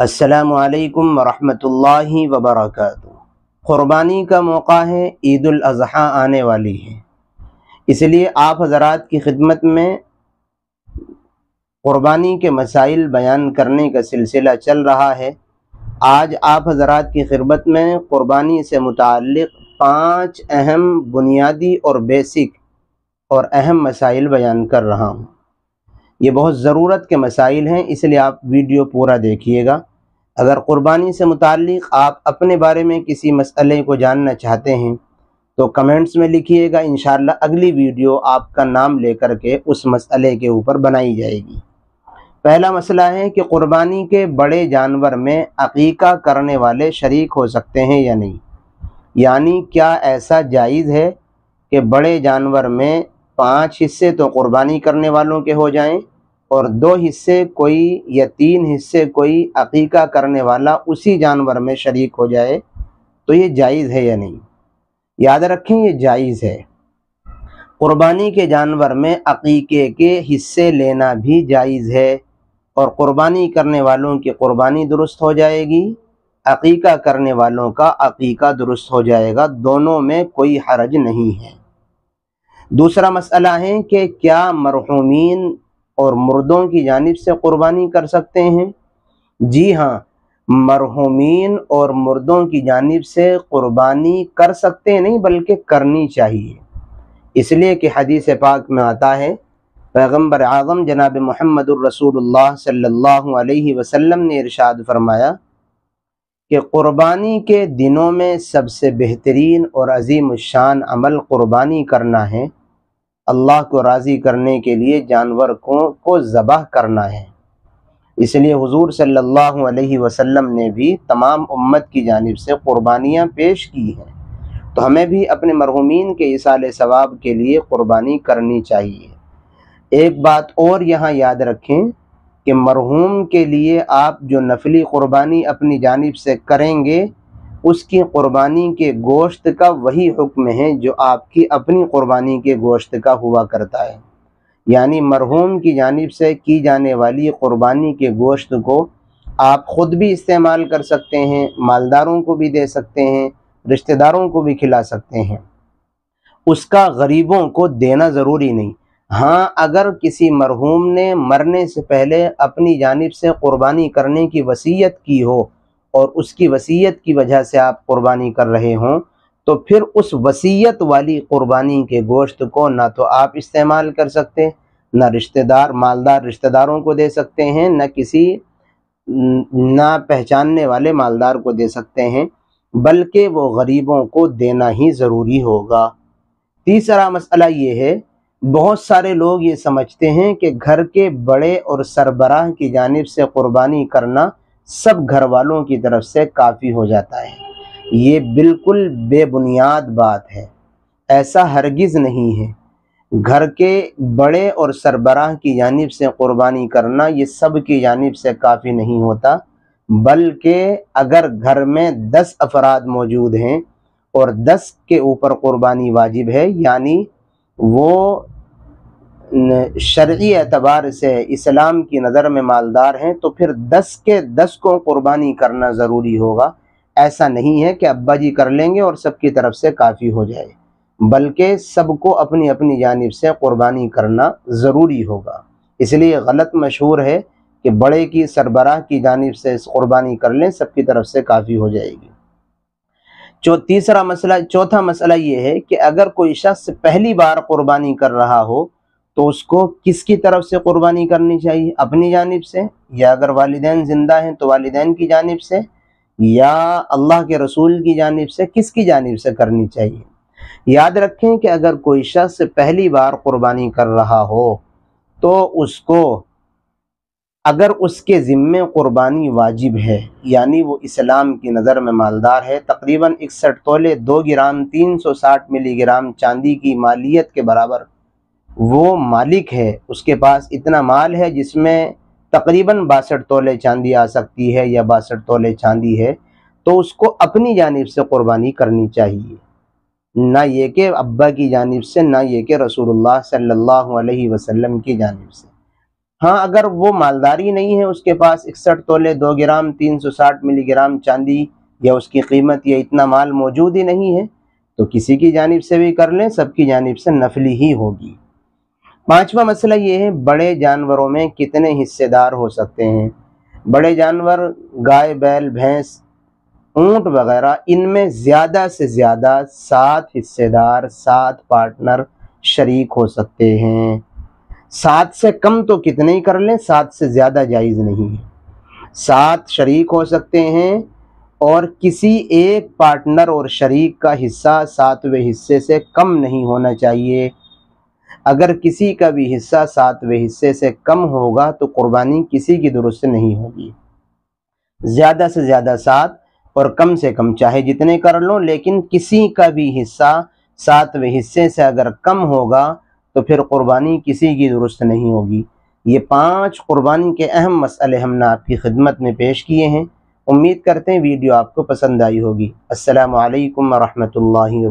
السلام علیکم ورحمۃ اللہ وبرکاتہ۔ قربانی کا موقع ہے، عید الاضحیٰ آنے والی ہے۔ اس لیے آپ حضرات کی خدمت میں قربانی کے مسائل بیان کرنے کا سلسلہ چل رہا ہے۔ آج آپ حضرات کی خدمت میں قربانی سے متعلق پانچ اہم بنیادی اور بیسک اور اہم مسائل بیان کر رہا ہوں۔ یہ بہت ضرورت کے مسائل ہیں، اس لیے آپ ویڈیو پورا دیکھیے گا۔ اگر قربانی سے متعلق آپ اپنے بارے میں کسی مسئلے کو جاننا چاہتے ہیں، تو کمنٹس میں لکھیے گا، انشاءاللہ اگلی ویڈیو آپ کا نام لے کر کے اس مسئلے کے اوپر بنائی جائے گی۔ پہلا مسئلہ ہے کہ قربانی کے بڑے جانور میں عقیقہ کرنے والے شریک ہو سکتے ہیں یا نہیں۔ یعنی کیا ایسا جائز ہے کہ بڑے جانور میں پانچ حصے تو قربانی کرنے والوں کے ہو جائیں؟ اور دو حصے کوئی یا تین حصے کوئی عقیقہ کرنے والا اسی جانور میں شریک ہو جائے، تو یہ جائز ہے یا نہیں؟ یاد رکھیں یہ جائز ہے۔ قربانی کے جانور میں عقیقے کے حصے لینا بھی جائز ہے اور قربانی کرنے والوں کی قربانی درست ہو جائے گی، عقیقہ کرنے والوں کا عقیقہ درست ہو جائے گا، دونوں میں کوئی حرج نہیں ہے۔ دوسرا مسئلہ ہے کہ کیا مرحومین اور مردوں کی جانب سے قربانی کر سکتے ہیں۔ جی ہاں مرحومین اور مردوں کی جانب سے قربانی کر سکتے نہیں بلکہ کرنی چاہیے۔ اس لیے کہ حدیث پاک میں آتا ہے، پیغمبر اعظم جناب محمد الرسول اللہ صلی اللہ علیہ وسلم نے ارشاد فرمایا کہ قربانی کے دنوں میں سب سے بہترین اور عظیم الشان عمل قربانی کرنا ہے۔ اللہ کو راضی کرنے کے لیے جانور کو کو ذبح کرنا ہے۔ اس لیے حضور صلی اللہ علیہ وسلم نے بھی تمام امت کی جانب سے قربانیاں پیش کی ہیں۔ تو ہمیں بھی اپنے مرحومین کے اصال ثواب کے لیے قربانی کرنی چاہیے۔ ایک بات اور یہاں یاد رکھیں کہ مرحوم کے لیے آپ جو نفلی قربانی اپنی جانب سے کریں گے اس کی قربانی کے گوشت کا وہی حکم ہے جو آپ کی اپنی قربانی کے گوشت کا ہوا کرتا ہے۔ یعنی مرحوم کی جانب سے کی جانے والی قربانی کے گوشت کو آپ خود بھی استعمال کر سکتے ہیں، مالداروں کو بھی دے سکتے ہیں، رشتہ داروں کو بھی کھلا سکتے ہیں۔ اس کا غریبوں کو دینا ضروری نہیں۔ ہاں اگر کسی مرحوم نے مرنے سے پہلے اپنی جانب سے قربانی کرنے کی وصیت کی ہو اور اس کی وصیت کی وجہ سے آپ قربانی کر رہے ہوں، تو پھر اس وصیت والی قربانی کے گوشت کو نہ تو آپ استعمال کر سکتے، نہ رشتہ دار مالدار رشتہ داروں کو دے سکتے ہیں، نہ کسی نہ پہچاننے والے مالدار کو دے سکتے ہیں، بلکہ وہ غریبوں کو دینا ہی ضروری ہوگا۔ تیسرا مسئلہ یہ ہے، بہت سارے لوگ یہ سمجھتے ہیں کہ گھر کے بڑے اور سربراہ کی جانب سے قربانی کرنا سب گھر والوں کی طرف سے کافی ہو جاتا ہے۔ یہ بالکل بے بنیاد بات ہے۔ ایسا ہرگز نہیں ہے۔ گھر کے بڑے اور سربراہ کی جانب سے قربانی کرنا یہ سب کی جانب سے کافی نہیں ہوتا، بلکہ اگر گھر میں دس افراد موجود ہیں اور دس کے اوپر قربانی واجب ہے یعنی وہ شرعی اعتبار سے اسلام کی نظر میں مالدار ہیں، تو پھر دس کے دس کو قربانی کرنا ضروری ہوگا۔ ایسا نہیں ہے کہ ابا جی کر لیں گے اور سب کی طرف سے کافی ہو جائے۔ بلکہ سب کو اپنی اپنی جانب سے قربانی کرنا ضروری ہوگا۔ اس لیے غلط مشہور ہے کہ بڑے کی سربراہ کی جانب سے قربانی کر لیں، سب کی طرف سے کافی ہو جائے گی۔ جو تیسرا مسئلہ چوتھا مسئلہ یہ ہے کہ اگر کوئی شخص پہلی بار قربانی کر رہا ہو تو اس کو کس کی طرف سے قربانی کرنی چاہیے؟ اپنی جانب سے؟ یا اگر والدین زندہ ہیں تو والدین کی جانب سے؟ یا اللہ کے رسول کی جانب سے؟ کس کی جانب سے کرنی چاہیے؟ یاد رکھیں کہ اگر کوئی شخص پہلی بار قربانی کر رہا ہو تو اس کو اگر اس کے ذمے قربانی واجب ہے یعنی وہ اسلام کی نظر میں مالدار ہے، تقریباً اکسٹھ تولے دو گرام تین سو ساٹھ ملی گرام چاندی کی مالیت کے برابر وہ مالک ہے، اس کے پاس اتنا مال ہے جس میں تقریباً باسٹھ تولے چاندی آ سکتی ہے یا باسٹھ تولے چاندی ہے، تو اس کو اپنی جانب سے قربانی کرنی چاہیے۔ نہ یہ کہ ابا کی جانب سے، نہ یہ کہ رسول اللہ صلی اللہ علیہ وسلم کی جانب سے۔ ہاں اگر وہ مالداری نہیں ہے، اس کے پاس اکسٹھ تولے، دو گرام، تین سو ساٹھ ملی گرام چاندی یا اس کی قیمت یا اتنا مال موجود ہی نہیں ہے، تو کسی کی جانب سے بھی کر لیں، سب کی جانب سے نفلی ہی ہوگی۔ پانچواں مسئلہ یہ ہے، بڑے جانوروں میں کتنے حصے دار ہو سکتے ہیں؟ بڑے جانور، گائے، بیل، بھینس، اونٹ وغیرہ، ان میں زیادہ سے زیادہ سات حصے دار، سات پارٹنر شریک ہو سکتے ہیں۔ سات سے کم تو کتنے ہی کر لیں، سات سے زیادہ جائز نہیں ہے۔ سات شریک ہو سکتے ہیں اور کسی ایک پارٹنر اور شریک کا حصہ ساتویں حصے سے کم نہیں ہونا چاہیے۔ اگر کسی کا بھی حصہ ساتویں حصے سے کم ہوگا تو قربانی کسی کی درست نہیں ہوگی۔ زیادہ سے زیادہ سات اور کم سے کم چاہے جتنے کر لو لیکن کسی کا بھی حصہ ساتویں حصے سے اگر کم ہوگا تو پھر قربانی کسی کی درست نہیں ہوگی۔ یہ پانچ قربانی کے اہم مسئلے ہم نے آپ کی خدمت میں پیش کیے ہیں۔ امید کرتے ہیں ویڈیو آپ کو پسند آئی ہوگی۔ السلام علیکم ورحمۃ اللہ